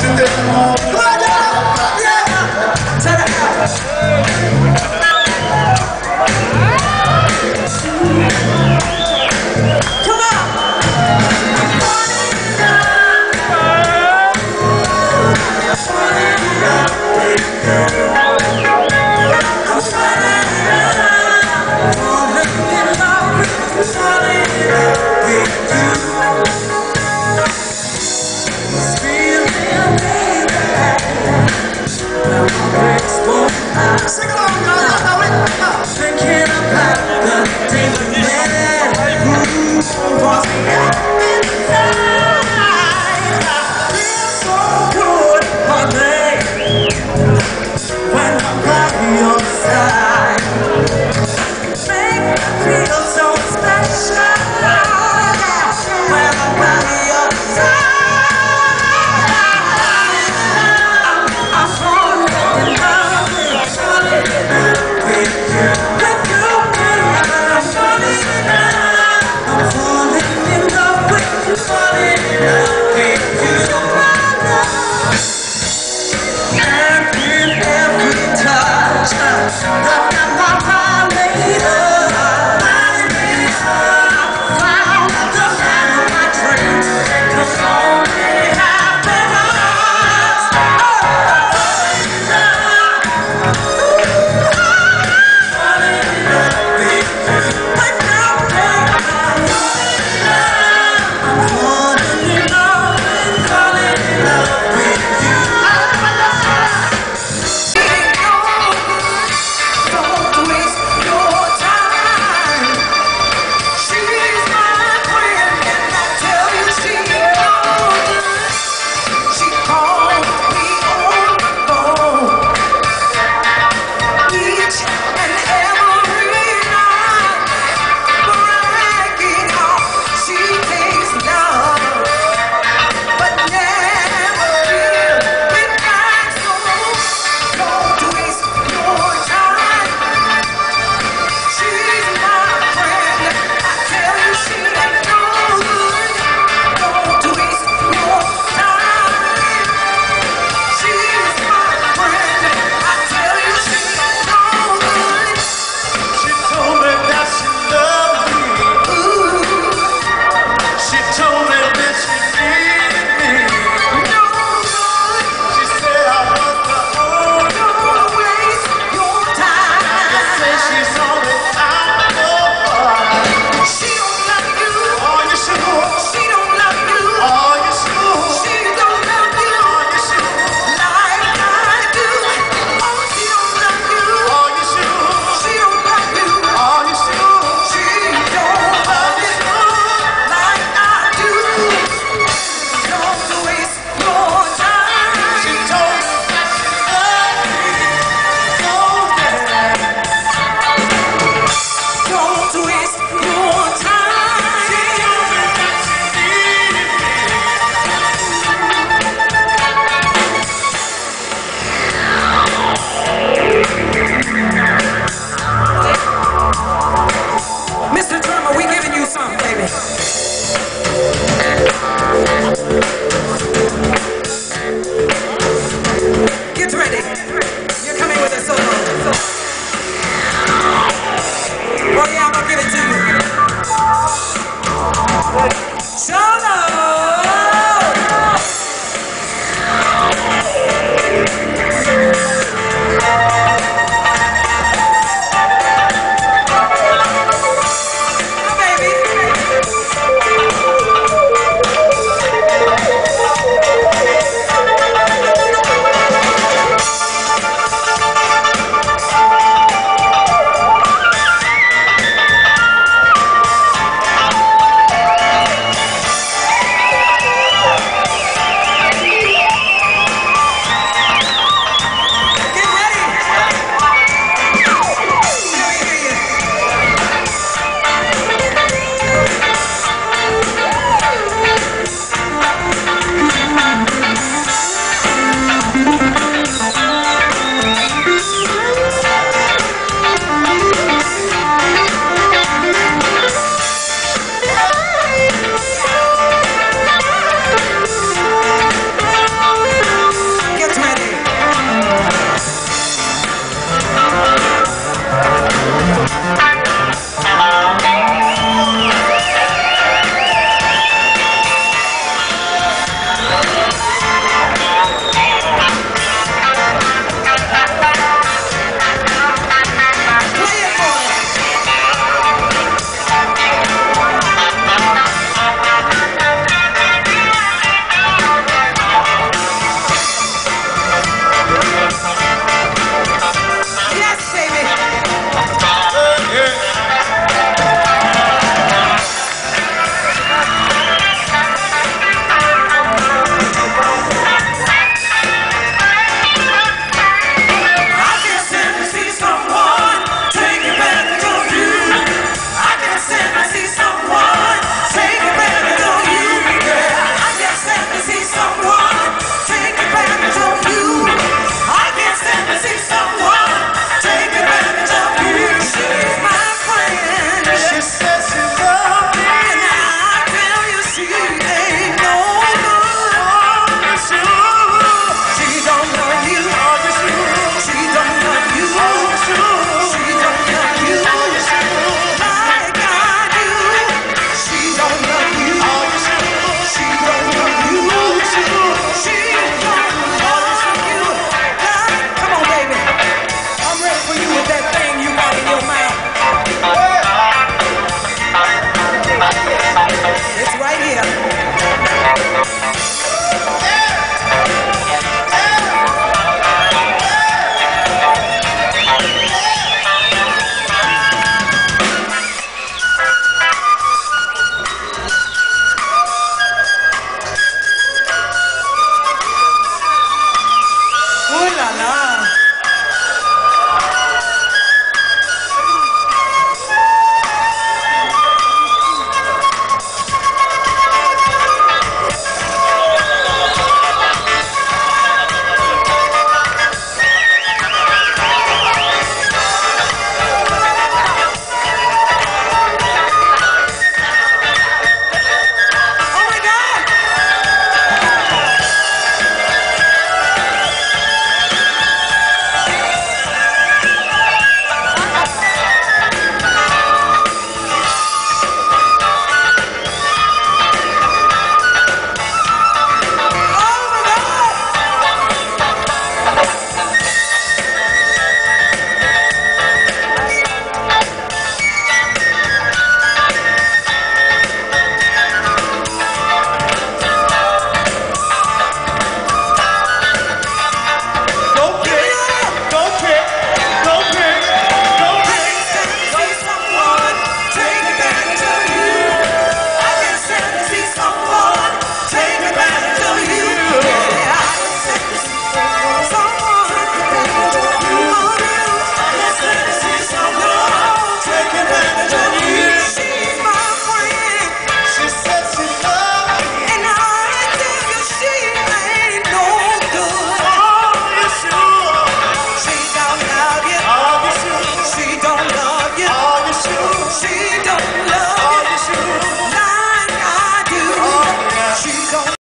Feeling